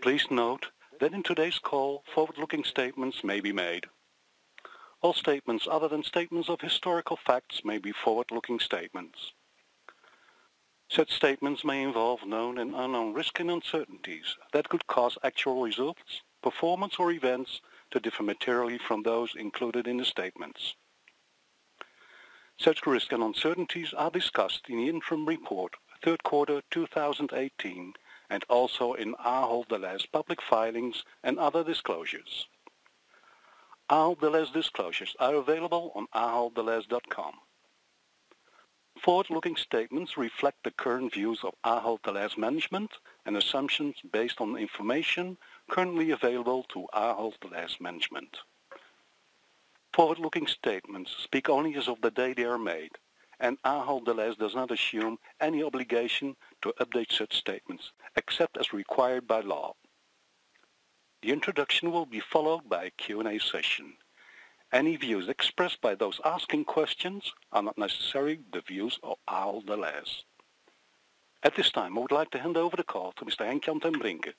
Please note that in today's call, forward-looking statements may be made. All statements other than statements of historical facts may be forward-looking statements. Such statements may involve known and unknown risks and uncertainties that could cause actual results, performance, or events to differ materially from those included in the statements. Such risks and uncertainties are discussed in the interim report, third quarter 2018, and also in Ahold public filings and other disclosures. Ahold disclosures are available on aholddelhaize.com. Forward-looking statements reflect the current views of Ahold management and assumptions based on information currently available to Ahold management. Forward-looking statements speak only as of the day they are made, and Ahold does not assume any obligation to update such statements except as required by law. The introduction will be followed by a Q&A session. Any views expressed by those asking questions are not necessarily the views of Ahold Delhaize. At this time, I would like to hand over the call to Mr. Henk-Jan ten Brinke,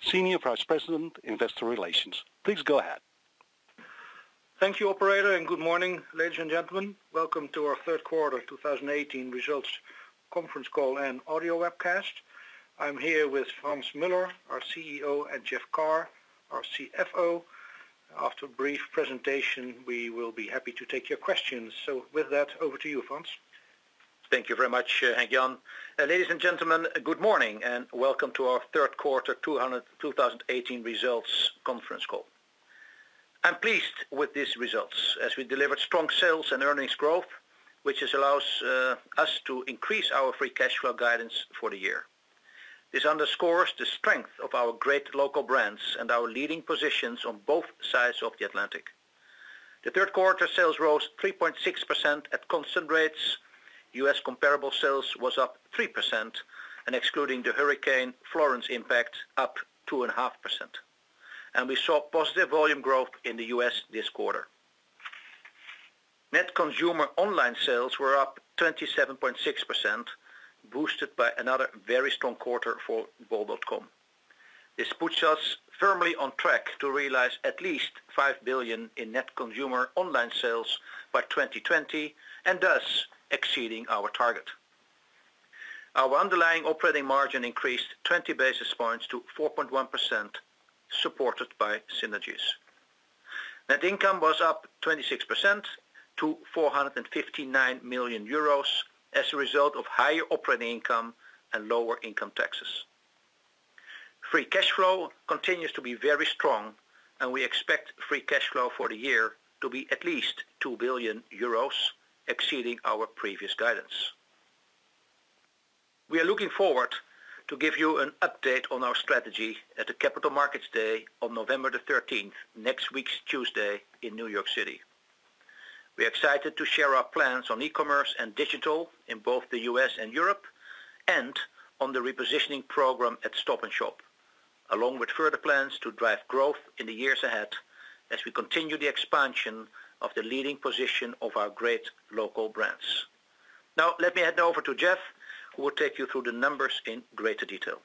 Senior Vice President, Investor Relations. Please go ahead. Thank you, operator, and good morning, ladies and gentlemen. Welcome to our third quarter 2018 results conference call and audio webcast. I'm here with Frans Muller, our CEO, and Jeff Carr, our CFO. After a brief presentation, we will be happy to take your questions. So with that, over to you, Frans. Thank you very much, uh, Henk-Jan. Uh, ladies and gentlemen, uh, good morning and welcome to our third quarter 2018 results conference call. I'm pleased with these results as we delivered strong sales and earnings growth, which allows uh, us to increase our free cash flow guidance for the year. This underscores the strength of our great local brands and our leading positions on both sides of the Atlantic. The third quarter sales rose 3.6% at constant rates. U.S. comparable sales was up 3%, and excluding the Hurricane Florence impact, up 2.5%. And we saw positive volume growth in the U.S. this quarter. Net consumer online sales were up 27.6%, boosted by another very strong quarter for bol.com. This puts us firmly on track to realize at least 5 billion in net consumer online sales by 2020, and thus exceeding our target. Our underlying operating margin increased 20 basis points to 4.1%, supported by synergies. Net income was up 26% to 459 million euros as a result of higher operating income and lower income taxes. Free cash flow continues to be very strong, and we expect free cash flow for the year to be at least 2 billion euros, exceeding our previous guidance. We are looking forward to give you an update on our strategy at the Capital Markets Day on November the 13th, next week, Tuesday, in New York City. We are excited to share our plans on e-commerce and digital in both the U.S. and Europe, and on the repositioning program at Stop & Shop, along with further plans to drive growth in the years ahead as we continue the expansion of the leading position of our great local brands. Now, let me hand over to Jeff, who will take you through the numbers in greater detail.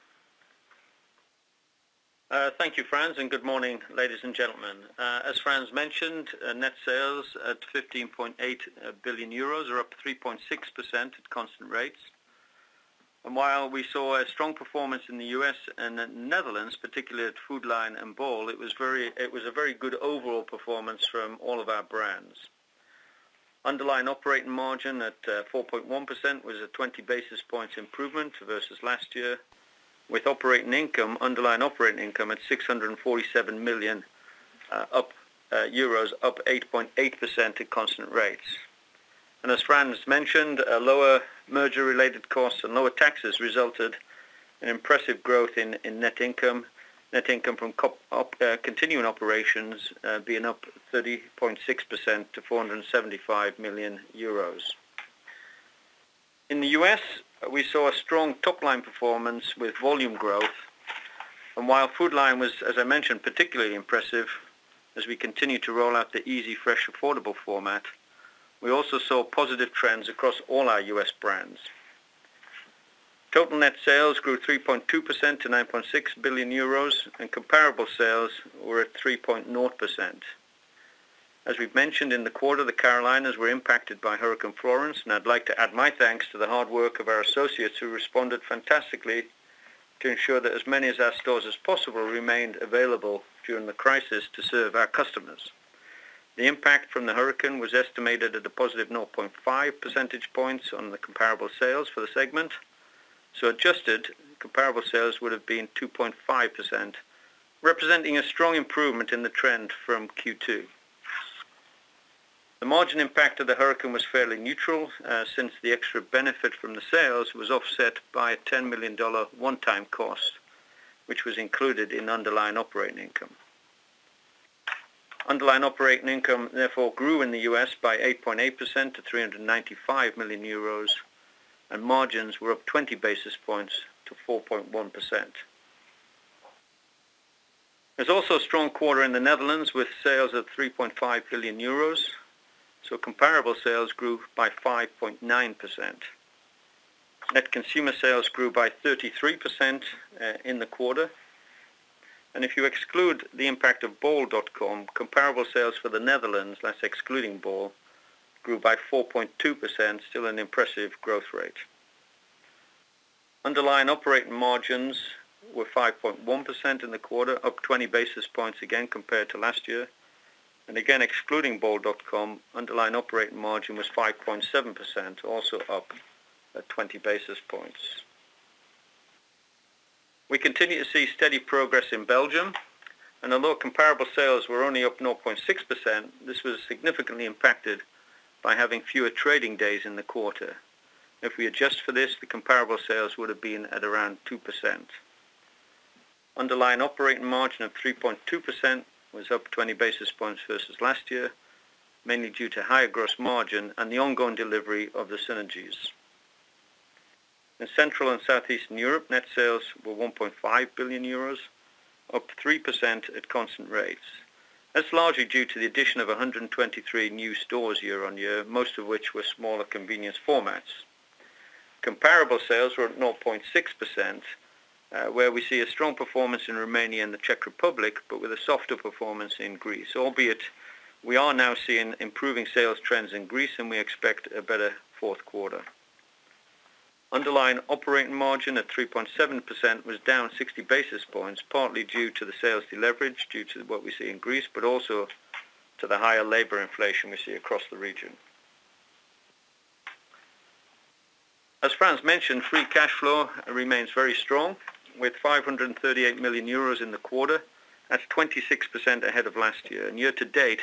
Uh, thank you, Frans, and good morning, ladies and gentlemen. Uh, as Frans mentioned, uh, net sales at 15.8 billion euros are up 3.6% at constant rates. And while we saw a strong performance in the U.S. and the Netherlands, particularly at Food Lion and Bol, it was very it was a very good overall performance from all of our brands. Underlying operating margin at 4.1% was a 20 basis points improvement versus last year, with operating income, underlying operating income at 647 million uh, uh, euros, up 8.8% at constant rates. And as Frans mentioned, uh, lower merger-related costs and lower taxes resulted in impressive growth in net income. Net income from continuing operations being up 30.6% to 475 million euros. In the U.S., we saw a strong top-line performance with volume growth. And while Food Lion was, as I mentioned, particularly impressive as we continue to roll out the Easy Fresh affordable format, we also saw positive trends across all our U.S. brands. Total net sales grew 3.2% to 9.6 billion euros, and comparable sales were at 3.0%. As we've mentioned in the quarter, the Carolinas were impacted by Hurricane Florence, and I'd like to add my thanks to the hard work of our associates who responded fantastically to ensure that as many of our stores as possible remained available during the crisis to serve our customers. The impact from the hurricane was estimated at a positive 0.5 percentage points on the comparable sales for the segment. So adjusted, comparable sales would have been 2.5%, representing a strong improvement in the trend from Q2. The margin impact of the hurricane was fairly neutral, uh, since the extra benefit from the sales was offset by a $10 million one-time cost, which was included in underlying operating income. Underlying operating income therefore grew in the U.S. by 8.8% to 395 million euros, and margins were up 20 basis points to 4.1%. There's also a strong quarter in the Netherlands with sales of 3.5 billion euros, so comparable sales grew by 5.9%. Net consumer sales grew by 33% uh, in the quarter. And if you exclude the impact of bol.com, comparable sales for the Netherlands, that's excluding bol, grew by 4.2%, still an impressive growth rate. Underlying operating margins were 5.1% in the quarter, up 20 basis points again compared to last year. And again, excluding bol.com, underlying operating margin was 5.7%, also up at 20 basis points. We continue to see steady progress in Belgium, and although comparable sales were only up 0.6%, this was significantly impacted by having fewer trading days in the quarter. If we adjust for this, the comparable sales would have been at around 2%. Underlying operating margin of 3.2% was up 20 basis points versus last year, mainly due to higher gross margin and the ongoing delivery of the synergies. In Central and Southeastern Europe, net sales were 1.5 billion euros, up 3% at constant rates. That's largely due to the addition of 123 new stores year-on-year, most of which were smaller convenience formats. Comparable sales were at 0.6%, Uh, where we see a strong performance in Romania and the Czech Republic, but with a softer performance in Greece, albeit we are now seeing improving sales trends in Greece, and we expect a better fourth quarter. Underlying operating margin at 3.7% was down 60 basis points, partly due to the sales deleverage due to what we see in Greece, but also to the higher labor inflation we see across the region. As Frans mentioned, free cash flow remains very strong, with 538 million euros in the quarter. That's 26% ahead of last year. And year to date,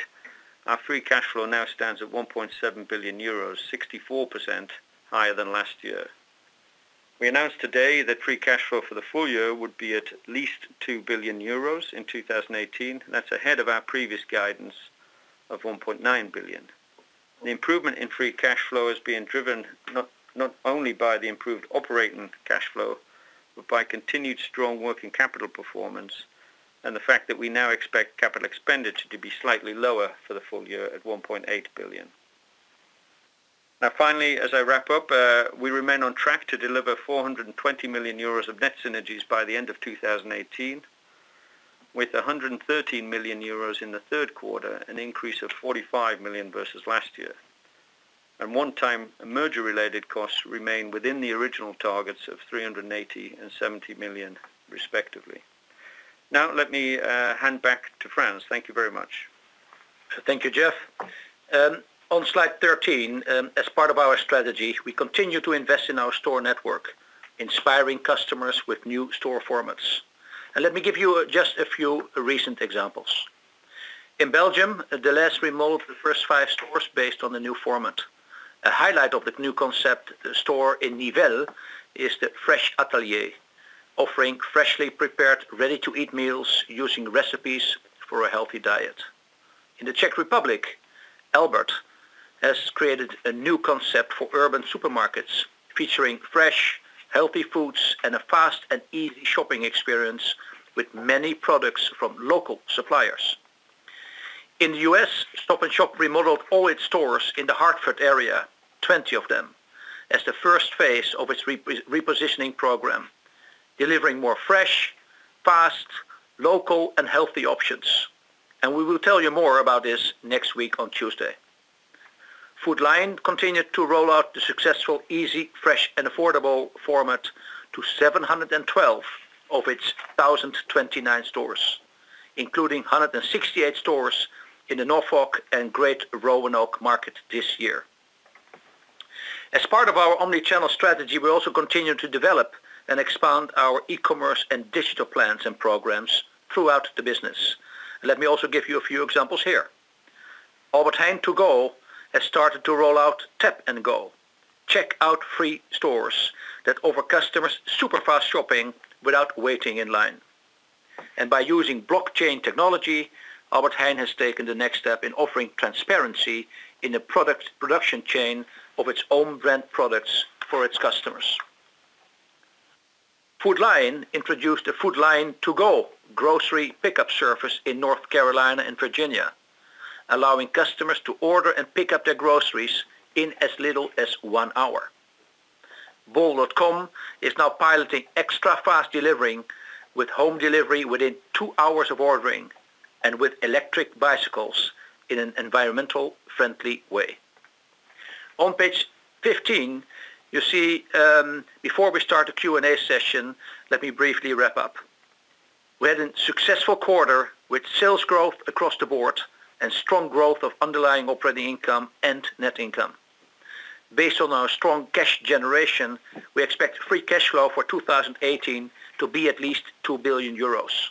our free cash flow now stands at 1.7 billion euros, 64% higher than last year. We announced today that free cash flow for the full year would be at least 2 billion euros in 2018. That's ahead of our previous guidance of 1.9 billion. The improvement in free cash flow is being driven not only by the improved operating cash flow, but by continued strong working capital performance and the fact that we now expect capital expenditure to be slightly lower for the full year at 1.8 billion. Now, finally, as I wrap up, uh, we remain on track to deliver 420 million euros of net synergies by the end of 2018, with 113 million euros in the third quarter, an increase of 45 million versus last year. And one-time merger-related costs remain within the original targets of 380 million and 70 million, respectively. Now, let me uh, hand back to Frans. Thank you very much. Thank you, Jeff. Um, on slide 13, um, as part of our strategy, we continue to invest in our store network, inspiring customers with new store formats. And let me give you uh, just a few recent examples. In Belgium, uh, Delhaize remodeled the first five stores based on the new format. A highlight of the new concept store in Nivelles is the Fresh Atelier, offering freshly prepared, ready-to-eat meals using recipes for a healthy diet. In the Czech Republic, Albert has created a new concept for urban supermarkets, featuring fresh, healthy foods and a fast and easy shopping experience with many products from local suppliers. In the U.S., Stop & Shop remodeled all its stores in the Hartford area, 20 of them, as the first phase of its repositioning program, delivering more fresh, fast, local, and healthy options. And we will tell you more about this next week on Tuesday. Food Lion continued to roll out the successful easy, fresh, and affordable format to 712 of its 1,029 stores, including 168 stores in the Norfolk and Great Roanoke market this year. As part of our omni-channel strategy, we also continue to develop and expand our e-commerce and digital plans and programs throughout the business. Let me also give you a few examples here. Albert Heijn To Go has started to roll out Tap & Go, checkout-free stores that offer customers super fast shopping without waiting in line. And by using blockchain technology, Albert Heijn has taken the next step in offering transparency in the product production chain of its own brand products for its customers. Food Lion introduced the Food Lion To Go grocery pickup service in North Carolina and Virginia, allowing customers to order and pick up their groceries in as little as one hour. bol.com is now piloting extra fast delivering with home delivery within two hours of ordering and with electric bicycles in an environmental friendly way. On page 15, you see, um, before we start the Q&A session, let me briefly wrap up. We had a successful quarter with sales growth across the board and strong growth of underlying operating income and net income. Based on our strong cash generation, we expect free cash flow for 2018 to be at least 2 billion euros,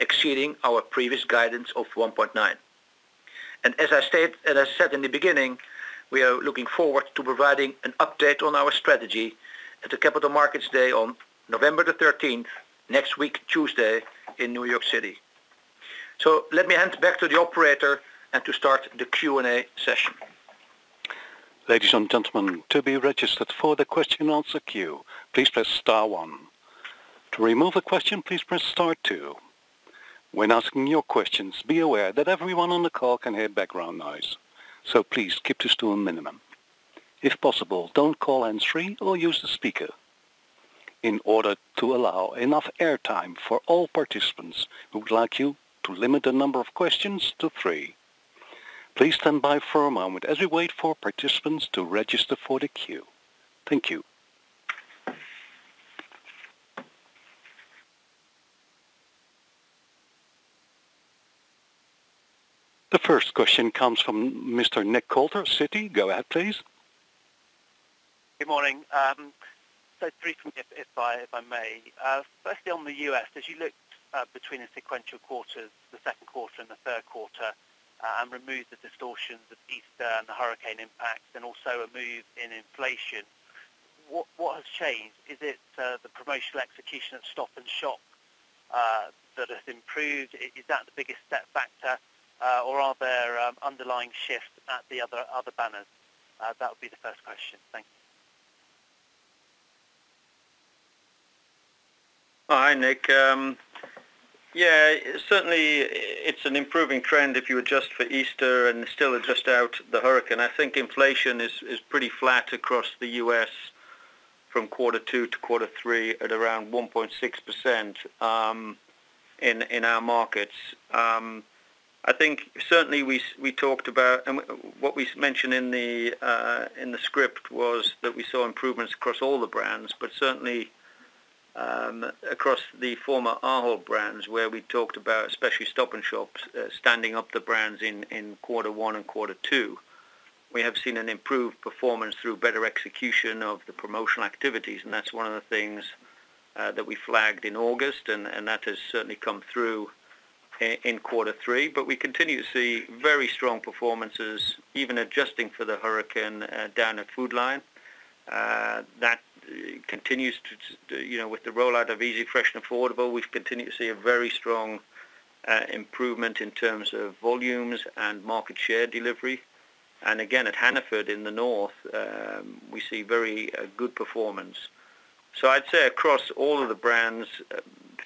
exceeding our previous guidance of 1.9 billion. As I said in the beginning, we are looking forward to providing an update on our strategy at the Capital Markets Day on November the 13th, next week, Tuesday, in New York City. So let me hand back to the operator and to start the Q&A session. Ladies and gentlemen, to be registered for the question and answer queue, please press star one. To remove a question, please press star two. When asking your questions, be aware that everyone on the call can hear background noise, so please keep this to a minimum. If possible, don't call hands-free or use the speaker. In order to allow enough air time for all participants, we would like you to limit the number of questions to three. Please stand by for a moment as we wait for participants to register for the queue. Thank you. The first question comes from Mr. Nick Coulter, Citi. Go ahead, please. Good morning. Um, three from me, if I may. Uh, firstly, on the U.S., as you look uh, between the sequential quarters, the second quarter and the third quarter, uh, and remove the distortions of Easter and the hurricane impacts, and also a move in inflation, what has changed? Is it the promotional execution of Stop & Shop that has improved? Is that the biggest step factor, Uh, or are there um, underlying shifts at the other other banners? Uh, that would be the first question. Thank you. Hi, Nick. Um, yeah, certainly it's an improving trend if you adjust for Easter and still adjust out the hurricane. I think inflation is is pretty flat across the U.S. from quarter two to quarter three at around 1.6% um, in our markets. I think certainly we talked about, and what we mentioned uh, in the script was that we saw improvements across all the brands, but certainly um, across the former Ahold brands, where we talked about, especially Stop & Shop, uh, standing up the brands in quarter one and quarter two. We have seen an improved performance through better execution of the promotional activities, and that's one of the things uh, that we flagged in August, and that has certainly come through in quarter three. but We continue to see very strong performances, even adjusting for the hurricane uh, down at Food Lion. Uh, that uh, continues to, you know, with the rollout of Easy, Fresh, and Affordable. We've continued to see a very strong improvement in terms of volumes and market share delivery. And again, at Hannaford in the north, um, we see very good performance. So I'd say across all of the brands, um,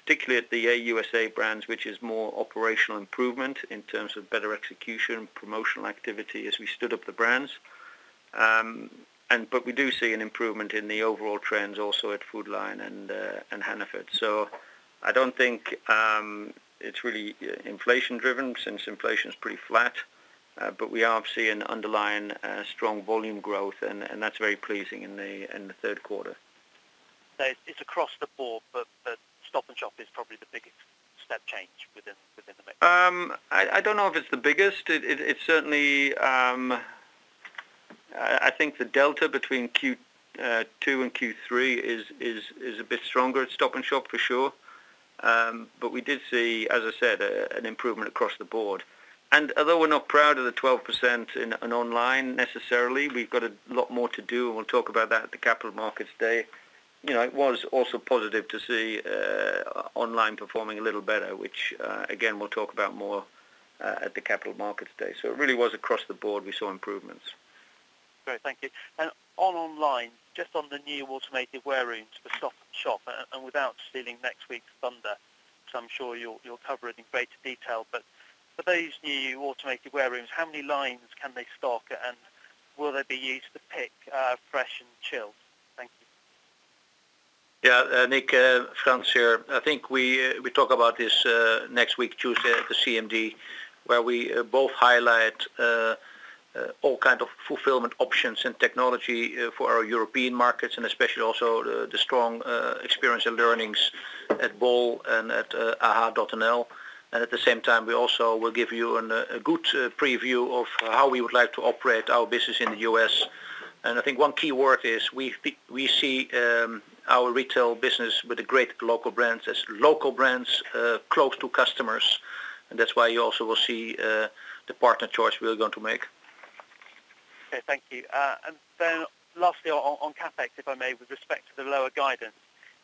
particularly at the AUSA brands, which is more operational improvement in terms of better execution, promotional activity as we stood up the brands. but we do see an improvement in the overall trends also at Food Lion and uh, Hannaford. So I don't think um, it's really uh, inflation driven since inflation is pretty flat. Uh, but we are seeing underlying strong volume growth, and, that's very pleasing in the third quarter. It's across the board, but Stop and Shop is probably the biggest step change within within the mix. Um, I, I don't know if it's the biggest. It, it, it's certainly. Um, I think the delta between Q2 uh, and Q3 is is is a bit stronger at Stop and Shop for sure. Um, but we did see, as I said, a, an improvement across the board. And although we're not proud of the 12% in, in online necessarily, we've got a lot more to do, and we'll talk about that at the Capital Markets Day. You know, it was also positive to see uh, online performing a little better, which uh, again we'll talk about more uh, at the Capital Markets Day. So it really was across the board we saw improvements. Great, thank you. And on online, just on the new automated wear rooms for Stop Shop, and, without stealing next week's thunder, so I'm sure you'll, cover it in greater detail, but for those new automated wear rooms, how many lines can they stock and will they be used to pick fresh and chilled? Yeah, uh, Nick, uh, Frans here. I think we uh, talk about this uh, next week, Tuesday at the CMD, where we uh, both highlight uh, all kind of fulfillment options and technology for our European markets, and especially also the, strong experience and learnings at Bol and at aha.nl. And at the same time, we also will give you a good preview of how we would like to operate our business in the U.S. And I think one key word is we we see um, our retail business with the great local brands as local brands uh, close to customers, and that's why you also will see uh, the partner choice we're going to make. Okay, thank you. Uh, and then lastly, on, on capex, if I may, with respect to the lower guidance,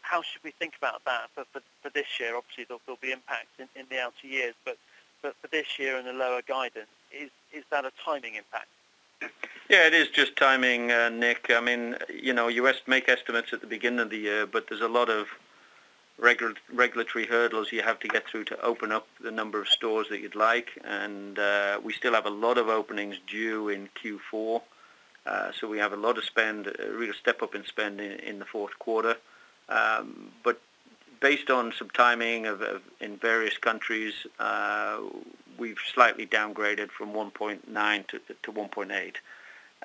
how should we think about that for, for, for this year? Obviously, there'll, there'll be impacts in, in the outer years, but, but for this year and the lower guidance, is, is that a timing impact? Yeah, it is just timing, uh, Nick. I mean, you know, you make estimates at the beginning of the year, but there's a lot of regu- regulatory hurdles you have to get through to open up the number of stores that you'd like, and uh, we still have a lot of openings due in Q4. Uh, so we have a lot of spend, a real step up in spend in, in the fourth quarter. Um, but based on some timing of, of in various countries, uh, we've slightly downgraded from 1.9 to, to 1.8.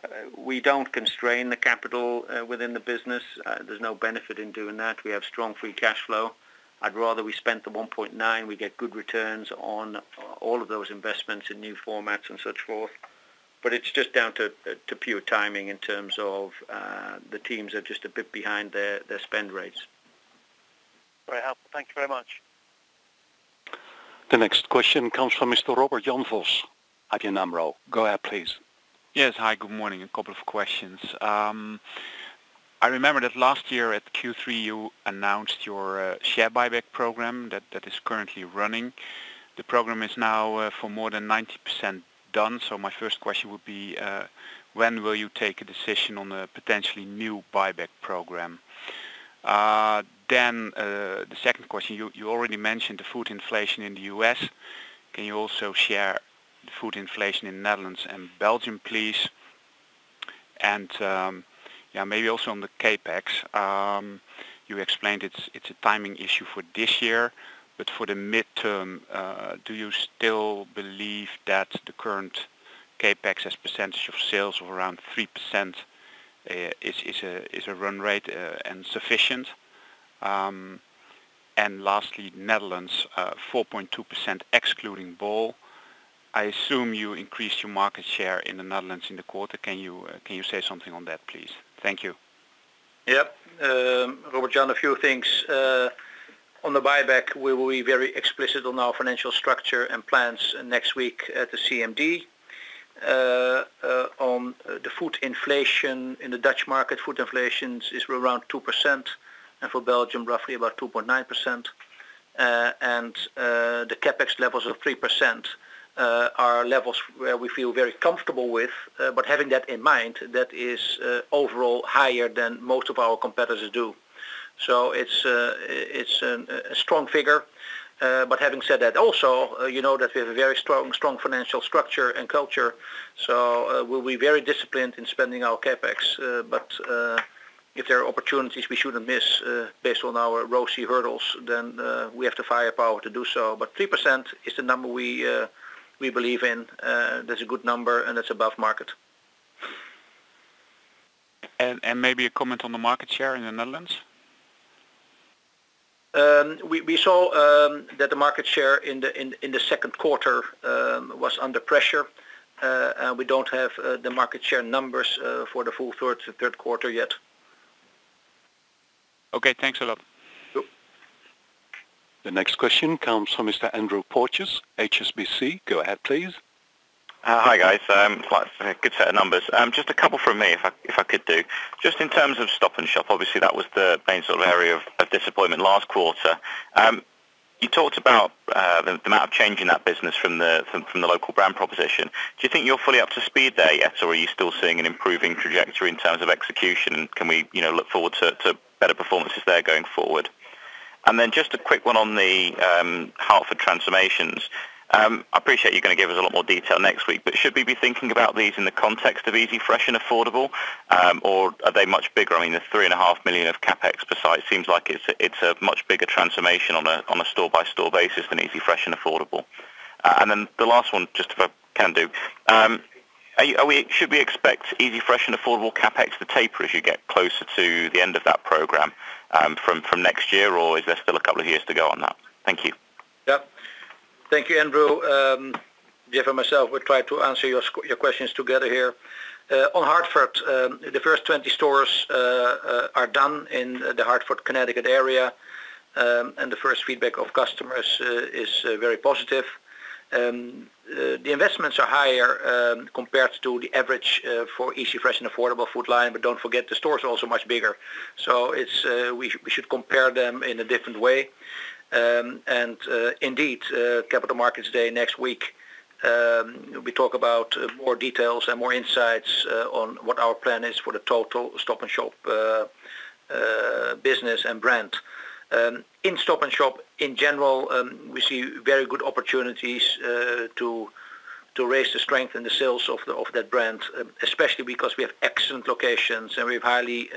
Uh, we don't constrain the capital uh, within the business. Uh, there's no benefit in doing that. We have strong free cash flow. I'd rather we spent the 1.9. We get good returns on all of those investments in new formats and such forth but it's just down to to pure timing in terms of uh, the teams are just a bit behind their their spend rates. Very helpful. Thank you very much. The next question comes from Mr. Robert Jan Vos, ABN AMRO. Go ahead, please. Yes. Hi, good morning. A couple of questions. Um, I remember that last year at Q3 you announced your uh, share buyback program that, that is currently running. The program is now uh, for more than 90% done. So my first question would be, uh, when will you take a decision on a potentially new buyback program? Then uh, the second question, you, already mentioned the food inflation in the US. Can you also share the food inflation in Netherlands and Belgium, please? And um, yeah, maybe also on the capex. Um, you explained it's a timing issue for this year. But for the midterm, uh, do you still believe that the current CapEx as percentage of sales of around 3% uh, is is a run rate and sufficient? Um, and lastly, Netherlands, 4.2% excluding Bol. I assume you increased your market share in the Netherlands in the quarter. Can you can you say something on that, please? Thank you. Yep. Um, Robert Jan, a few things. On the buyback, we will be very explicit on our financial structure and plans next week at the CMD. Uh, uh, on uh, the food inflation in the Dutch market, food inflation is around 2%, and for Belgium, roughly about 2.9%. Uh, and uh, the CapEx levels of 3% uh, are levels where we feel very comfortable with. But having that in mind, that is overall higher than most of our competitors do. So It's uh, it's a strong figure. But having said that, also, you know that we have a very strong strong financial structure and culture, so we'll be very disciplined in spending our CapEx. But if there are opportunities we shouldn't miss uh, based on our ROCE hurdles, then uh, we have the firepower to do so. But 3% is the number we uh, we believe in. That's a good number, and it's above market. And, and maybe a comment on the market share in the Netherlands? Um, we we, saw um, that the market share in the in, in the second quarter um, was under pressure. And we don't have the market share numbers for the full third third quarter yet. Okay, thanks a lot. The next question comes from Mr. Andrew Porteous, HSBC. Go ahead, please. Uh, hi, guys. Um, good set of numbers. Um, just a couple from me, if I could do. Just in terms of Stop & Shop, obviously, that was the main sort of area of disappointment last quarter. Um, You talked about uh, the amount of change in that business from the from, from, the local brand proposition. Do you think you're fully up to speed there yet, or are you still seeing an improving trajectory in terms of execution? Can we, you know, look forward to better performances there going forward? And then just a quick one on the Hartford transformations. I appreciate you're gonna give us a lot more detail next week, but should we be thinking about these in the context of Easy Fresh and Affordable, um, or are they much bigger? I mean, the 3.5 million of CapEx per site seems like it's a much bigger transformation on a on a store-by-store basis than Easy Fresh and Affordable. And then the last one, just if I can do, um, should we expect Easy Fresh and Affordable CapEx to taper as you get closer to the end of that program, from next year, or is there still a couple of years to go on that? Thank you. Yep. Thank you, Andrew. Um, Jeff and myself will try to answer your questions together here. Uh, on Hartford, um, the first 20 stores uh, uh, are done in the Hartford, Connecticut area, um, and the first feedback of customers is very positive. The investments are higher compared to the average for Easy Fresh and Affordable Food Lion, but don't forget, the store is also much bigger. So we should compare them in a different way. Um, and uh, indeed, uh, Capital Markets Day next week, um, we talk about uh, more details and more insights on what our plan is for the total Stop & Shop business and brand. Um, in Stop & Shop, in general, we see very good opportunities to raise the strength and the sales of of that brand, especially because we have excellent locations, and we have highly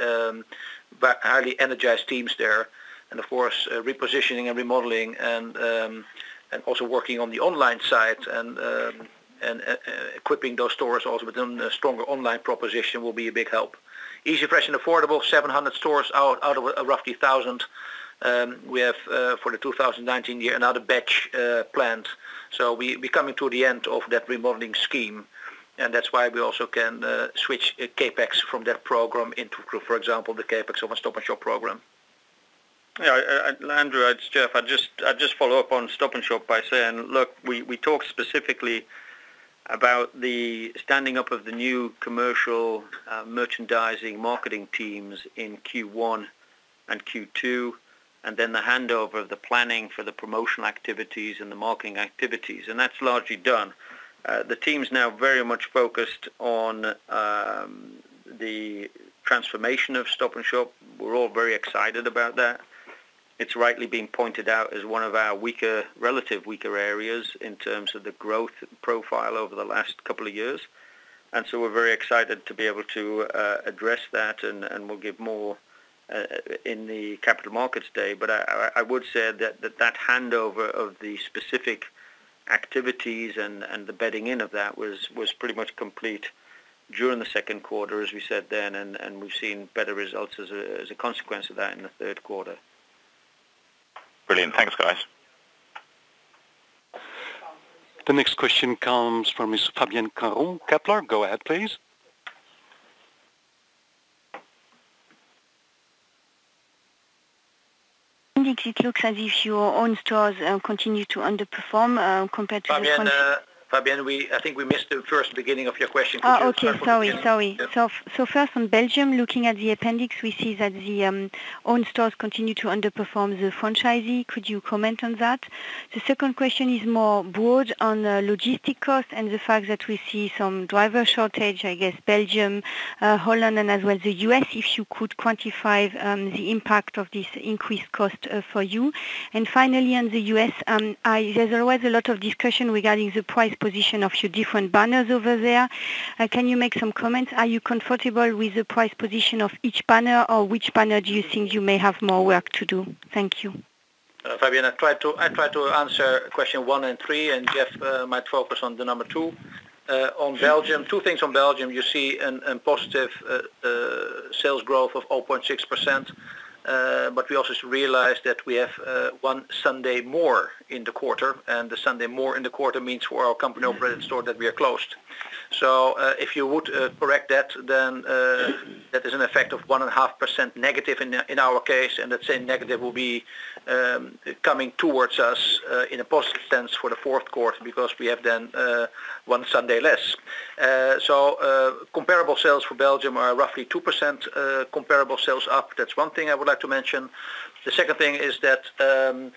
highly energized teams there. And of course, uh, repositioning and remodeling and um, and also working on the online side and um, and uh, uh, equipping those stores also with a stronger online proposition will be a big help. Easy Fresh and Affordable, 700 stores out out of roughly 1,000. Um, we have for the 2019 year, another batch planned. So we're coming to the end of that remodeling scheme, and that's why we also can switch CapEx from that program into, for example, the CapEx of a Stop & Shop program. Yeah, Andrew, it's Jeff. I'd just follow up on Stop & Shop by saying, look, we talked specifically about the standing up of the new commercial uh, merchandising marketing teams in Q1 and Q2, and then the handover of the planning for the promotional activities and the marketing activities, and that's largely done. Uh, the team's now very much focused on um, the transformation of Stop & Shop. We're all very excited about that. It's rightly being pointed out as one of our weaker, relative weaker areas in terms of the growth profile over the last couple of years. And so we're very excited to be able to uh, address that, and we'll give more uh, in the Capital Markets Day. But I would say that that handover of the specific activities and and the bedding in of that was pretty much complete during the second quarter, as we said then, and we've seen better results as a consequence of that in the third quarter. Brilliant. Thanks, guys. The next question comes from Ms. Fabienne Caron, Kepler. Go ahead, please. Indeed, it looks as if your own stores uh, continue to underperform uh, compared to the- Fabienne, uh, Fabienne, we, I think we missed the first beginning of your question. Could oh, okay. Sorry, sorry. Yeah. So, so first on Belgium, looking at the appendix, we see that the um, own stores continue to underperform the franchisee. Could you comment on that? The second question is more broad on uh, logistic costs and the fact that we see some driver shortage, I guess Belgium, uh, Holland, and as well the US. If you could quantify um, the impact of this increased cost uh, for you. And finally, on the US, um, I, there's always a lot of discussion regarding the price position of your different banners over there. Uh, can you make some comments? Are you comfortable with the price position of each banner, or which banner do you think you may have more work to do? Thank you. Uh, Fabienne, I tried to I tried to answer question one and three, and Jeff uh, might focus on the number two. On Belgium, two things on Belgium. You see an, an positive sales growth of 0.6 percent. Uh, but we also realize that we have uh, one Sunday more in the quarter, and the Sunday more in the quarter means for our company-operated store that we are closed. So uh, if you would correct that, then that is an effect of 1.5% negative in our case, and that same negative will be um, coming towards us in a positive sense for the fourth quarter because we have then one Sunday less. So comparable sales for Belgium are roughly 2% comparable sales up. That's one thing I would like to mention. The second thing is that um, uh,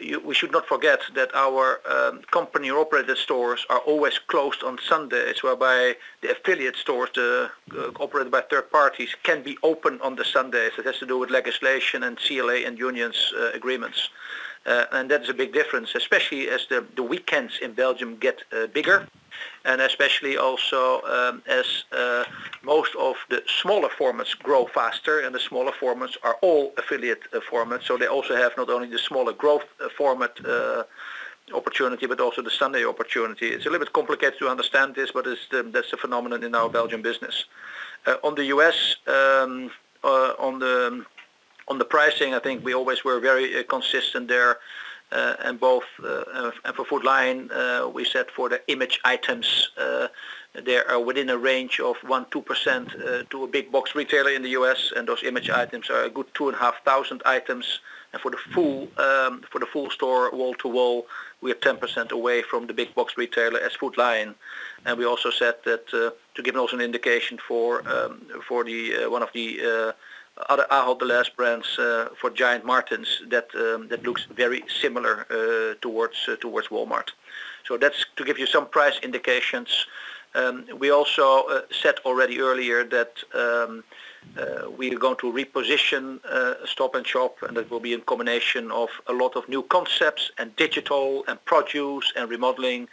you, we should not forget that our um, company operated stores are always closed on Sundays, whereby the affiliate stores the, uh, operated by third parties can be open on the Sundays. It has to do with legislation and CLA and unions uh, agreements. Uh, and that is a big difference, especially as the, the weekends in Belgium get uh, bigger and especially also um, as uh, most of the smaller formats grow faster and the smaller formats are all affiliate uh, formats so they also have not only the smaller growth uh, format uh, opportunity but also the Sunday opportunity. It's a little bit complicated to understand this but the, that's the phenomenon in our Belgian business. On the US, um, on the on the pricing I think we always were very consistent there uh, and both uh, for Food Lion, uh, we said for the image items, they are within a range of 1-2% to a big box retailer in the U.S., and those image items are a good 2,500 items. And For the full um, for the full store wall to wall, we are 10% away from the big box retailer as Food Lion. And We also said that to give also an indication for um, for the one of the other Ahold Delhaize brands uh, for Giant Martins that um, that looks very similar uh, towards uh, towards Walmart. So that's to give you some price indications. Um, we also said already earlier that um, we are going to reposition Stop and Shop, and that will be a combination of a lot of new concepts and digital and produce and remodeling.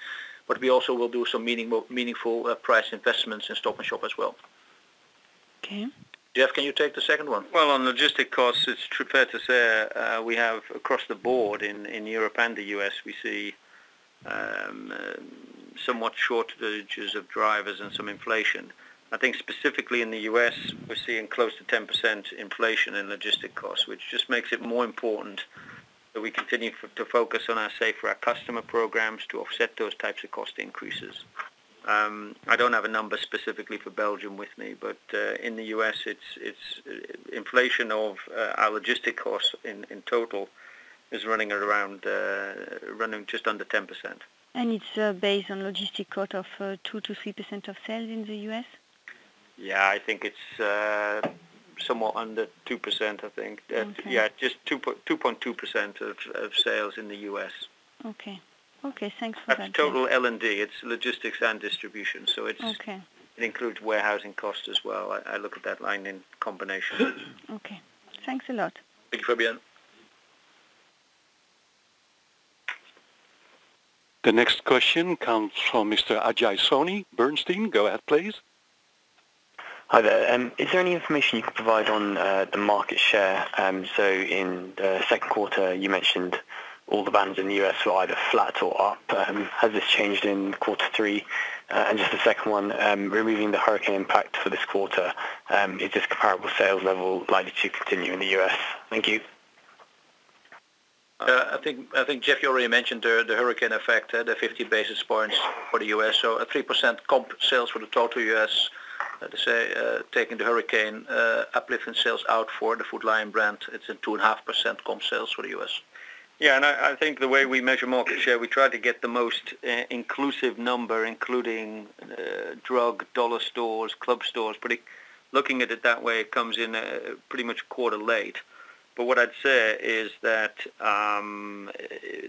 But we also will do some meaningful, price investments in Stop and Shop as well. Okay. Jeff, can you take the second one? Well, on logistic costs, it's fair to say uh, we have across the board in, Europe and the US, we see um, uh, somewhat shortages of drivers and some inflation. I think specifically in the US, we're seeing close to 10% inflation in logistic costs, which just makes it more important that we continue to focus on our Save for Our Customer programs to offset those types of cost increases. Um, I don't have a number specifically for Belgium with me, but uh, in the U.S., it's it's uh, inflation of uh, our logistic costs in, in total is running around uh, running just under 10%. And it's uh, based on logistic cost of uh, two to three percent of sales in the U.S. Yeah, I think it's somewhat under two percent. I think. Okay. Yeah, just two two point two percent of of sales in the U.S. Okay. Okay, thanks for That's that. total L&D. It's logistics and distribution, so it's okay. it includes warehousing costs as well. I, I look at that line in combination. okay, thanks a lot. Thank you, Fabienne. The next question comes from Mr. Ajay Soni, Bernstein. Go ahead, please. Hi there. Um, is there any information you could provide on uh, the market share? Um, so in the second quarter, you mentioned all the bands in the US were either flat or up. Um, has this changed in quarter three? Uh, and just the second one, um, removing the hurricane impact for this quarter, um, is this comparable sales level likely to continue in the US? Thank you. Uh, I think I think Jeff, you already mentioned the, the hurricane effect, uh, the 50 basis points for the US. So a 3% comp sales for the total US. To say, uh, taking the hurricane uh, uplift in sales out for the Food Lion brand, it's a 2.5% comp sales for the US. Yeah, and I, think the way we measure market share, we try to get the most uh, inclusive number, including uh, drug, dollar stores, club stores. But looking at it that way, it comes in uh, pretty much a quarter late. But what I'd say is that um,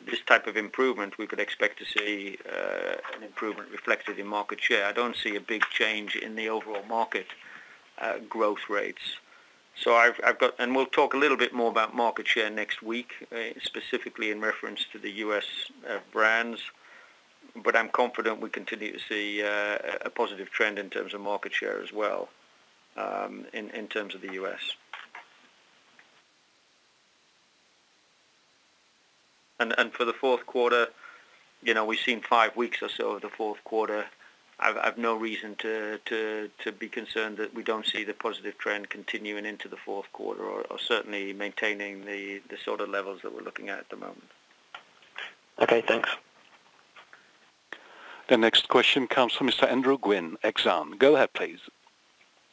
this type of improvement, we could expect to see an improvement reflected in market share. I don't see a big change in the overall market growth rates. So I've, I've, got, and we'll talk a little bit more about market share next week, uh, specifically in reference to the U.S. Uh, brands. But I'm confident we continue to see uh, a positive trend in terms of market share as well um, in, in terms of the U.S. And, and for the fourth quarter, you know, we've seen five weeks or so of the fourth quarter. I've, I've no reason to, to, to be concerned that we don't see the positive trend continuing into the fourth quarter or, or certainly maintaining the, the sort of levels that we're looking at at the moment. Okay, thanks. The next question comes from Mr. Andrew Gwynn, Exane. Go ahead, please.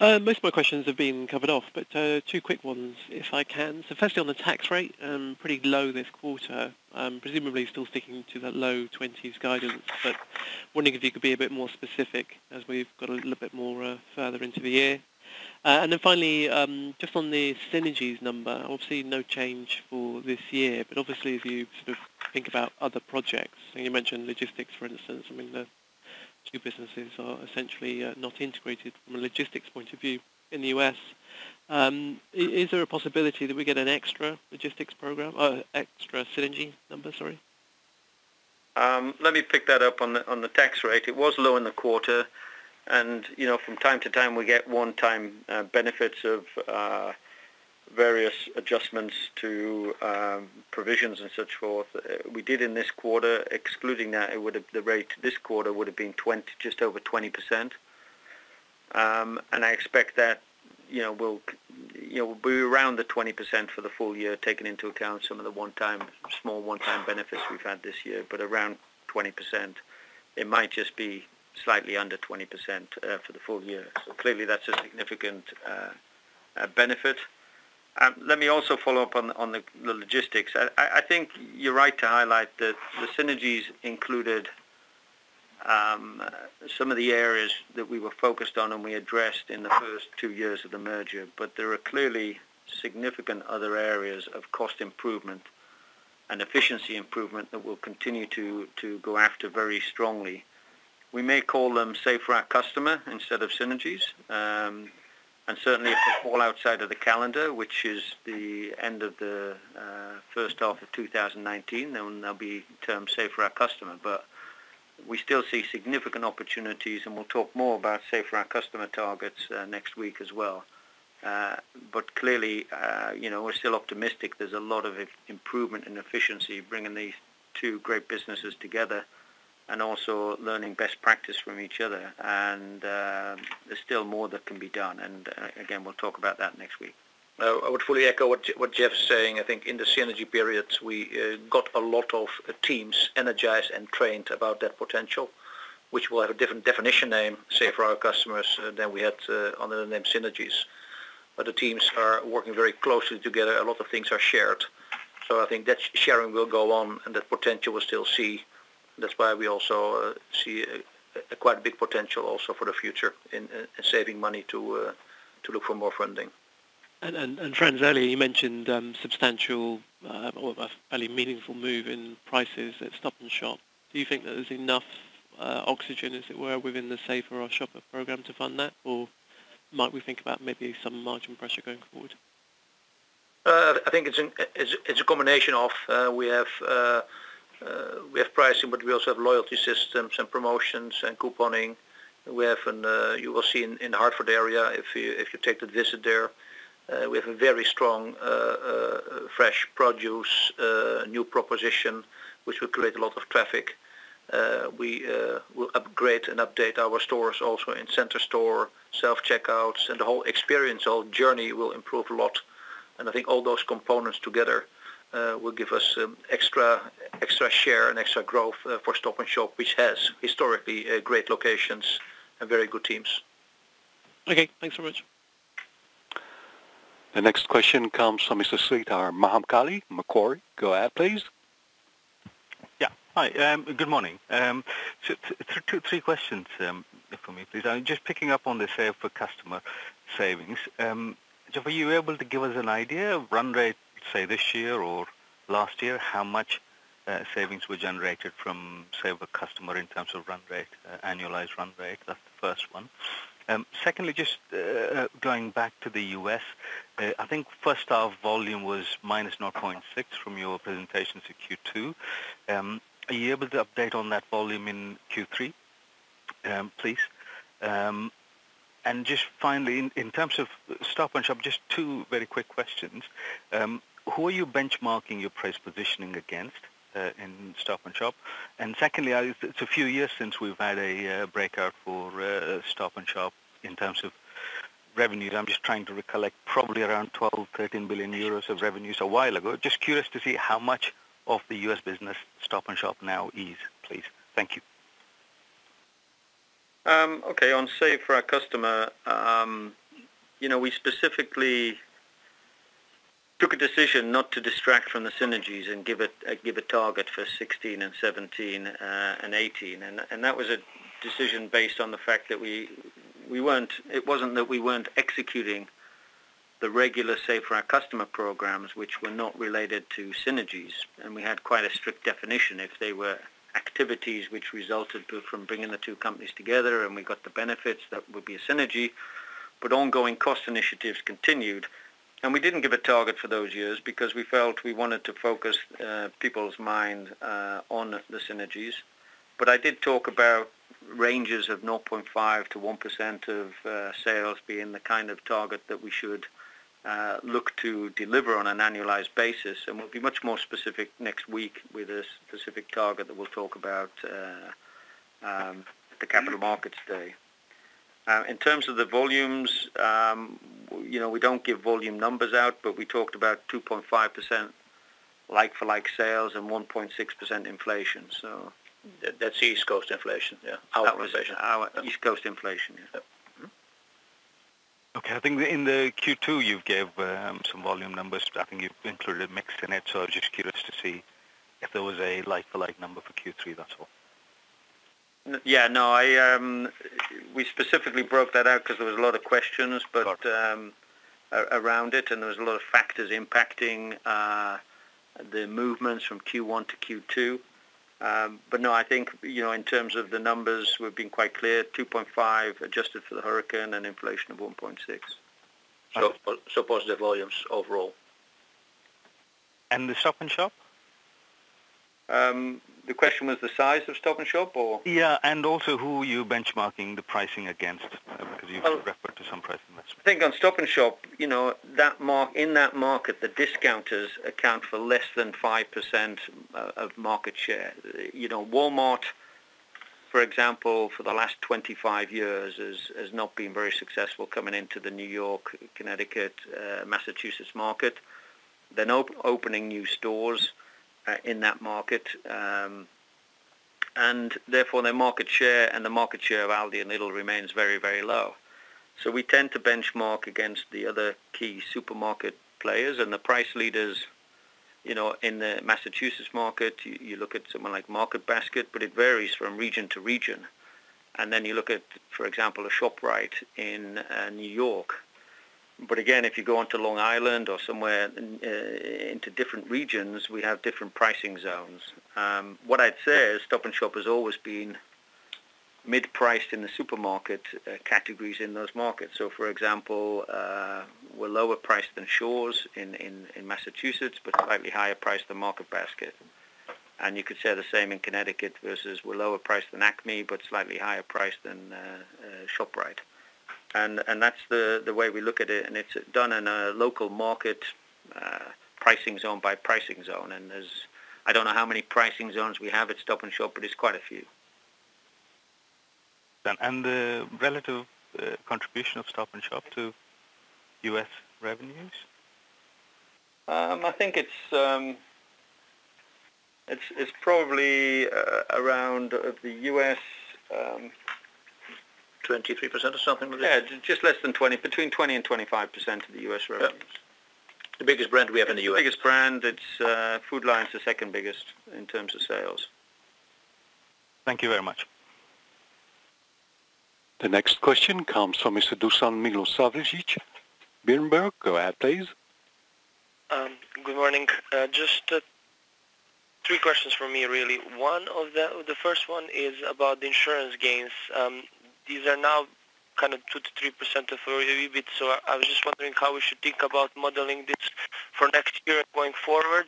Uh, most of my questions have been covered off, but uh, two quick ones, if I can. So firstly, on the tax rate, um, pretty low this quarter, um, presumably still sticking to that low 20s guidance, but wondering if you could be a bit more specific as we've got a little bit more uh, further into the year. Uh, and then finally, um, just on the synergies number, obviously no change for this year, but obviously as you sort of think about other projects, and you mentioned logistics, for instance, I mean, the two businesses are essentially uh, not integrated from a logistics point of view in the US. Um, is there a possibility that we get an extra logistics program, uh, extra synergy number, sorry? Um, let me pick that up on the, on the tax rate. It was low in the quarter, and you know from time to time we get one-time uh, benefits of uh, various adjustments to um, provisions and such forth. Uh, we did in this quarter, excluding that, it would have, the rate this quarter would have been 20, just over 20%. Um, and I expect that, you know, we'll, you know, we'll be around the 20% for the full year, taking into account some of the one-time, small one-time benefits we've had this year, but around 20%. It might just be slightly under 20% uh, for the full year. So clearly that's a significant uh benefit. Um, let me also follow up on, on the, logistics. I, I, think you're right to highlight that the synergies included um, some of the areas that we were focused on and we addressed in the first two years of the merger, but there are clearly significant other areas of cost improvement and efficiency improvement that we'll continue to, to go after very strongly. We may call them Save for Our Customer instead of synergies. Um, and certainly if they fall outside of the calendar, which is the end of the uh, first half of 2019, then they'll be termed save for our customer. But we still see significant opportunities, and we'll talk more about save for our customer targets uh, next week as well. Uh, but clearly, uh, you know, we're still optimistic. There's a lot of improvement in efficiency, bringing these two great businesses together and also learning best practice from each other. And uh, there's still more that can be done. And uh, again, we'll talk about that next week. Uh, I would fully echo what, what Jeff is saying. I think in the synergy period, we uh, got a lot of uh, teams energized and trained about that potential, which will have a different definition name, say, for our customers uh, than we had under the name synergies. But the teams are working very closely together. A lot of things are shared. So I think that sharing will go on and that potential will still see that's why we also uh, see a, a quite a big potential also for the future in, in saving money to uh, to look for more funding. And, and, and Frans, earlier you mentioned um, substantial uh, or a fairly meaningful move in prices at Stop and Shop. Do you think that there's enough uh, oxygen, as it were, within the Safer Our Shopper program to fund that, or might we think about maybe some margin pressure going forward? Uh, I think it's, an, it's, it's a combination of uh, we have we have pricing, but we also have loyalty systems and promotions and couponing. We have an, uh, you will see in, in the Hartford area, if you, if you take the visit there, uh, we have a very strong fresh produce new proposition, which will create a lot of traffic. Uh, we uh, will upgrade and update our stores also in center store, self-checkouts, and the whole experience, whole journey will improve a lot. And I think all those components together uh, will give us um, extra extra share and extra growth uh, for Stop and Shop, which has historically uh, great locations and very good teams. Okay, thanks very much. The next question comes from Mr. Sreedhar Mahamkali, Macquarie. Go ahead, please. Yeah. Hi. Good morning. So, Three questions for me, please. I'm just picking up on the save for customer savings. Jeff, are you able to give us an idea of run rate, say, this year or last year, how much uh, savings were generated from say, for customer in terms of run rate, uh, annualized run rate? That's the first one. Um, secondly, just uh, going back to the U.S., I think first half volume was -0.6 from your presentations at Q2. Um, are you able to update on that volume in Q3, um, please? And just finally, in terms of Stop & Shop, just two very quick questions. Who are you benchmarking your price positioning against uh, in Stop & Shop? And secondly, it's a few years since we've had a uh, breakout for uh, Stop & Shop in terms of revenues. I'm just trying to recollect, probably around 12, 13 billion euros of revenues a while ago. Just curious to see how much of the U.S. business Stop & Shop now is, please. Thank you. Um, okay. On save for our customer, um, you know, we specifically took a decision not to distract from the synergies and give uh, a target for 16 and 2017 uh, and 18, and That was a decision based on the fact that we we weren't it wasn't that we weren't executing the regular save for our customer programs, which were not related to synergies. And we had quite a strict definition. If they were activities which resulted from bringing the two companies together and we got the benefits, that would be a synergy. But ongoing cost initiatives continued. And we didn't give a target for those years because we felt we wanted to focus uh, people's mind uh, on the synergies. But I did talk about ranges of 0.5 to 1% of uh, sales being the kind of target that we should look to deliver on an annualized basis. And we'll be much more specific next week with a specific target that we'll talk about um, at the Capital Markets Day. Uh, in terms of the volumes, um, you know, we don't give volume numbers out, but we talked about 2.5% like-for-like sales and 1.6% inflation. So that's East Coast inflation, yeah. Our inflation. Our East Coast inflation, yeah. Mm-hmm. Okay. I think in the Q2 you gave um, some volume numbers. I think you included mix in it. So I was just curious to see if there was a like-for-like number for Q3, that's all. Yeah, no. Um, we specifically broke that out because there was a lot of questions um, around it, and there was a lot of factors impacting uh, the movements from Q1 to Q2. Um, but No, I think, you know in terms of the numbers, we've been quite clear, 2.5 adjusted for the hurricane and inflation of 1.6. So, so Positive volumes overall. And the Stop & Shop? Um, the question was the size of Stop & Shop or? Yeah, and also who you're benchmarking the pricing against, uh, because you've referred to some pricing measures. I think on Stop & Shop, you know that mark in that market, the discounters account for less than 5% uh, of market share. You know, Walmart, for example, for the last 25 years, has has not been very successful coming into the New York, Connecticut, uh, Massachusetts market. They're now opening new stores in that market. Um, and therefore, their market share and the market share of Aldi and Lidl remains very, very low. So we tend to benchmark against the other key supermarket players and the price leaders. You know, in the Massachusetts market, you look at someone like Market Basket, but it varies from region to region. And then you look at, for example, a ShopRite in New York. But again, if you go onto Long Island or somewhere uh, into different regions, we have different pricing zones. Um, what I'd say is Stop & Shop has always been mid-priced in the supermarket uh, categories in those markets. So for example, uh, we're lower priced than Shaw's in Massachusetts, but slightly higher priced than Market Basket. And you could say the same in Connecticut versus we're lower priced than Acme, but slightly higher priced than ShopRite. And and that's the way we look at it, and it's done in a local market uh, pricing zone by pricing zone. And there's I don't know how many pricing zones we have at Stop & Shop, but it's quite a few. And the relative uh, contribution of Stop & Shop to U.S. revenues? Um, I think it's um, it's probably uh, around of the U.S. Um, 23% or something like that? Yeah, just less than 20. Between 20 and 25% of the U.S. revenues. the biggest brand we have in the U.S. The biggest brand. It's uh, Food Lion's the second biggest in terms of sales. Thank you very much. The next question comes from Mr. Dusan Milosavljevic. Berenberg, go ahead, please. Um, good morning. Uh, just uh, three questions from me, really. One of the the first one is about the insurance gains. Um, these are now kind of two to three percent of our EBIT. So I was just wondering how we should think about modeling this for next year going forward.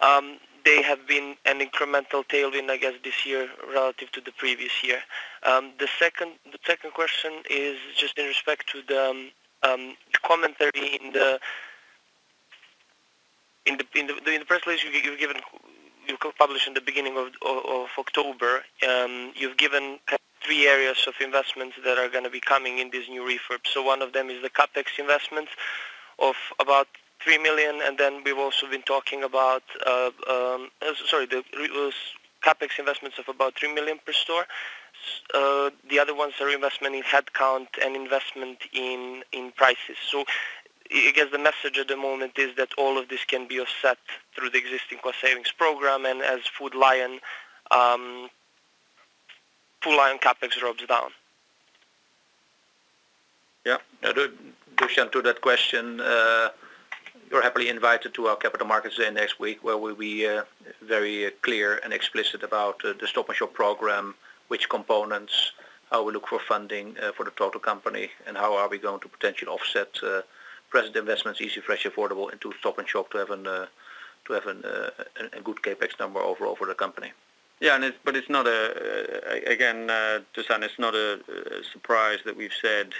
Um, they have been an incremental tailwind, I guess, this year relative to the previous year. Um, the second the second question is just in respect to the um, um, commentary in the in the in the, in the press release you, you've given you published in the beginning of, of, of October. Um, you've given three areas of investments that are going to be coming in this new refurb. So one of them is the capex investments of about 3 million, and then we've also been talking about, uh, um, uh, sorry, the capex investments of about 3 million per store. Uh, the other ones are investment in headcount and investment in in prices. So I guess the message at the moment is that all of this can be offset through the existing cost savings program, and as Food Lion, um, Food Lion capex drops down. Yeah, Dusan, to that question, uh, you're happily invited to our Capital Markets Day next week, where we'll be uh, very uh, clear and explicit about the Stop and Shop program, which components, how we look for funding for the total company, and how are we going to potentially offset present investments, easy, fresh, affordable, into Stop and Shop to have a good CapEx number overall for the company. Yeah, it's, but it's not a, again, Dusan, it's not a surprise that we've said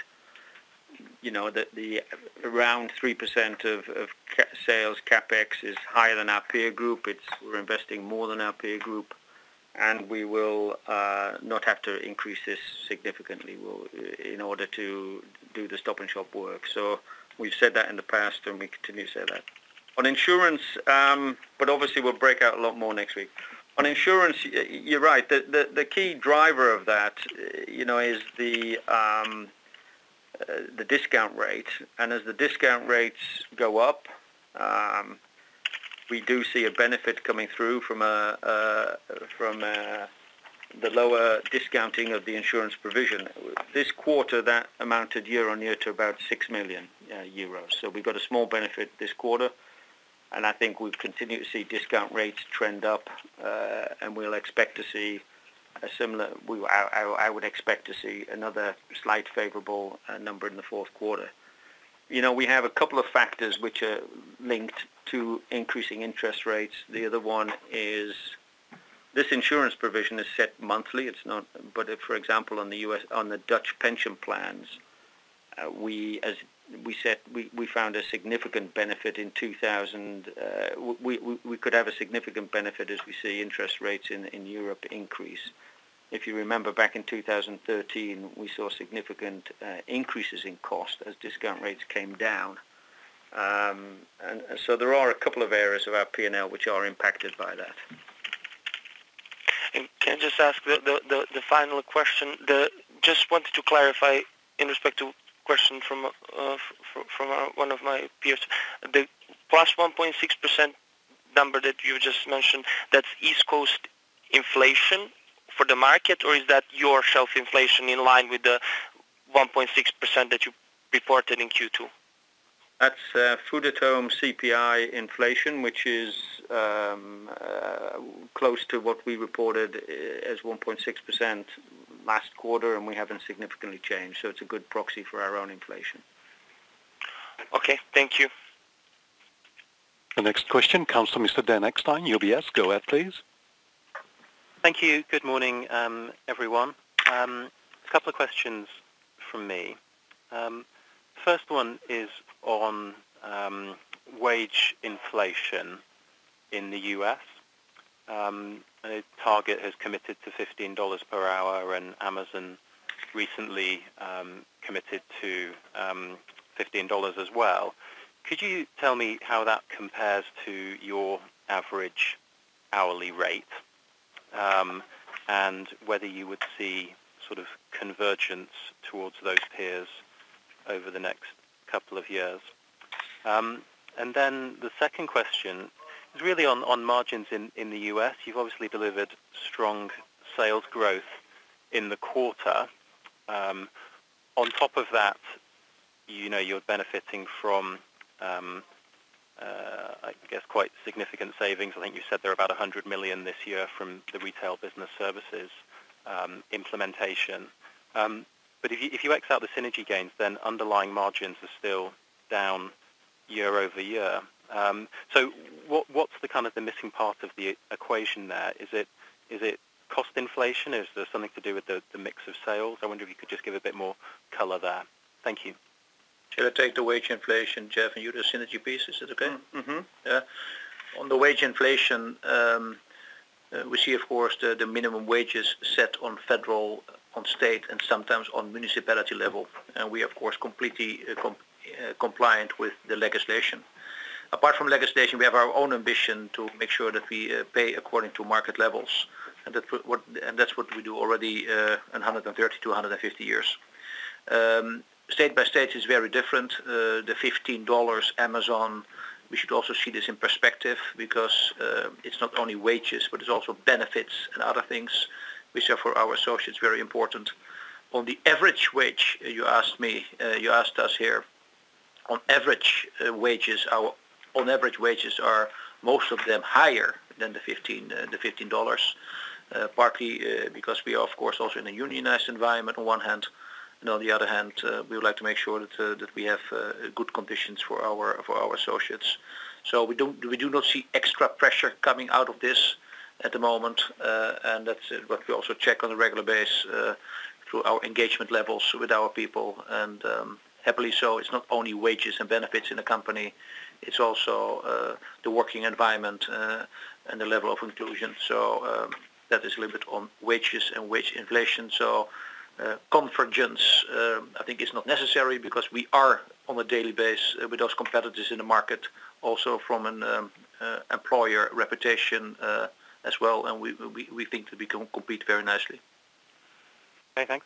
you know, that the around 3% of, of sales capex is higher than our peer group. It's we're investing more than our peer group, and we will uh, not have to increase this significantly we'll, in order to do the Stop and Shop work. So we've said that in the past, and we continue to say that. On insurance, um, but obviously we'll break out a lot more next week. On insurance, you're right. The, the, the key driver of that, you know, is the um, uh, the discount rate. And as the discount rates go up, um, we do see a benefit coming through from a, uh, from a, the lower discounting of the insurance provision. This quarter, that amounted year on year to about 6 million uh, euros. So we've got a small benefit this quarter, and I think we've continued to see discount rates trend up, uh, and we'll expect to see a similar, I, would expect to see another slight favorable uh, number in the fourth quarter. You know, we have a couple of factors which are linked to increasing interest rates. The other one is this insurance provision is set monthly. It's not, but if, for example, on the U.S. on the Dutch pension plans, uh, we as we said we, we found a significant benefit in 2000. Uh, we, we we could have a significant benefit as we see interest rates in in Europe increase. If you remember back in 2013, we saw significant uh, increases in cost as discount rates came down. Um, and so there are a couple of areas of our P&L which are impacted by that. And can I just ask the, the, the, the final question? The, just wanted to clarify in respect to question from uh, from one of my peers. The plus 1.6% number that you just mentioned, that's East Coast inflation for the market, or is that your shelf inflation in line with the 1.6% that you reported in Q2? That's uh, food at home CPI inflation, which is um, uh, close to what we reported uh, as 1.6% last quarter, and we haven't significantly changed. So it's a good proxy for our own inflation. Okay, thank you. The next question comes from Mr. Dan Eckstein, UBS. Go ahead, please. Thank you. Good morning, um, everyone. Um, a couple of questions from me. Um, first one is on um, wage inflation in the U.S. Um, Target has committed to $15 per hour, and Amazon recently um, committed to $15 as well. Could you tell me how that compares to your average hourly rate? um, and whether you would see sort of convergence towards those peers over the next couple of years. Um, And then the second question is really on, margins in, the US. You've obviously delivered strong sales growth in the quarter. Um, on top of that, you know, you're benefiting from, um, uh, I guess, quite significant savings. I think you said there are about 100 million this year from the retail business services um, implementation. But if you, if you X out the synergy gains, then underlying margins are still down year over year. Um, so what, what's the kind of the missing part of the equation there? Is it is it cost inflation? Is there something to do with the, the mix of sales? I wonder if you could just give a bit more color there. Thank you. Shall I take the wage inflation, Jeff, and you the synergy piece? Is it okay? Mm-hmm. Yeah. On the wage inflation, um, uh, we see, of course, the, the minimum wages set on federal, on state, and sometimes on municipality level. And we, of course, completely uh, com- uh, compliant with the legislation. Apart from legislation, we have our own ambition to make sure that we uh, pay according to market levels, and, that what, and that's what we do already uh, 130 to 150 years. Um, state by state is very different. Uh, the $15 Amazon, we should also see this in perspective because uh, it's not only wages, but it's also benefits and other things which are for our associates very important. On the average wage, uh, you asked me, uh, you asked us here, on average wages, our on average wages are most of them higher than the 15 uh, the 15 dollars. Uh, partly uh, because we are of course also in a unionized environment on one hand, and on the other hand, uh, we would like to make sure that uh, that we have good conditions for our for our associates. So we don't we do not see extra pressure coming out of this at the moment, and that's what we also check on a regular basis through our engagement levels with our people. And um, happily so, it's not only wages and benefits in the company, it's also uh, the working environment uh, and the level of inclusion. So um, that is a little bit on wages and wage inflation. So uh, convergence, um, I think, is not necessary because we are on a daily basis uh, with those competitors in the market, also from an um, uh, employer reputation uh, as well, and we, we, we think that we can compete very nicely. Okay, thanks.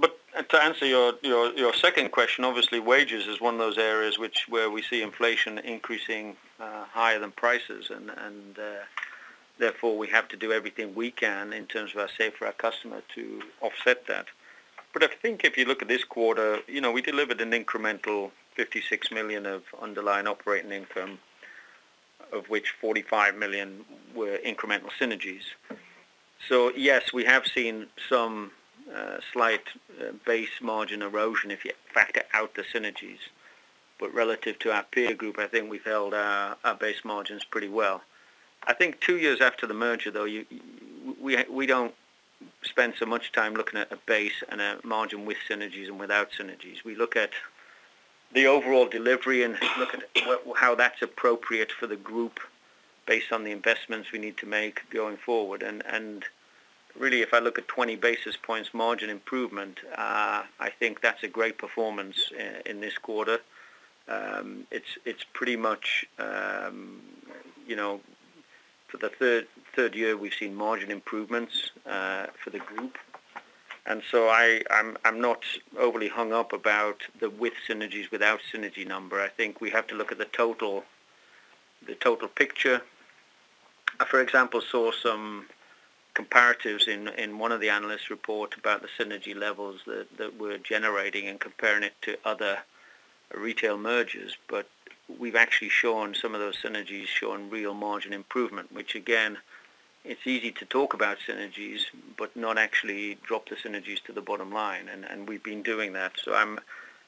But to answer your, your, your second question, obviously wages is one of those areas which where we see inflation increasing uh, higher than prices, and and uh, therefore we have to do everything we can in terms of our save for our customer to offset that. But I think if you look at this quarter, you know, we delivered an incremental 56 million of underlying operating income, of which 45 million were incremental synergies. So yes, we have seen some uh, slight uh, base margin erosion if you factor out the synergies. But relative to our peer group, I think we've held our, base margins pretty well. I think two years after the merger, though, we we don't spend so much time looking at a base and a margin with synergies and without synergies. We look at the overall delivery and look at how that's appropriate for the group based on the investments we need to make going forward. And really, if I look at 20 basis points margin improvement, uh, I think that's a great performance in, this quarter. Um, it's it's pretty much um, you know for the third third year we've seen margin improvements uh, for the group, and so I I'm I'm not overly hung up about the with synergies without synergy number. I think we have to look at the total the total picture. I, for example, saw some comparatives in, in one of the analysts' report about the synergy levels that, that we're generating and comparing it to other retail mergers, but we've actually shown some of those synergies showing real margin improvement, which again, it's easy to talk about synergies, but not actually drop the synergies to the bottom line, and, and we've been doing that. So I'm,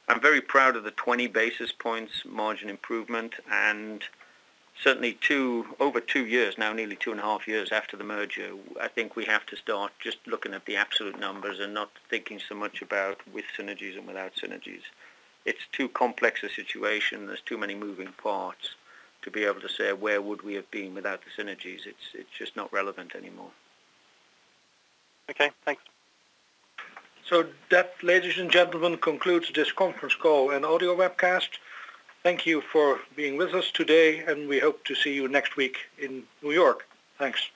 I'm very proud of the 20 basis points margin improvement, and certainly two over two years now, nearly two and a half years after the merger, I think we have to start just looking at the absolute numbers and not thinking so much about with synergies and without synergies. It's too complex a situation. There's too many moving parts to be able to say where would we have been without the synergies. It's it's just not relevant anymore. Okay, thanks. So that, ladies and gentlemen, concludes this conference call and audio webcast. Thank you for being with us today, and we hope to see you next week in New York. Thanks.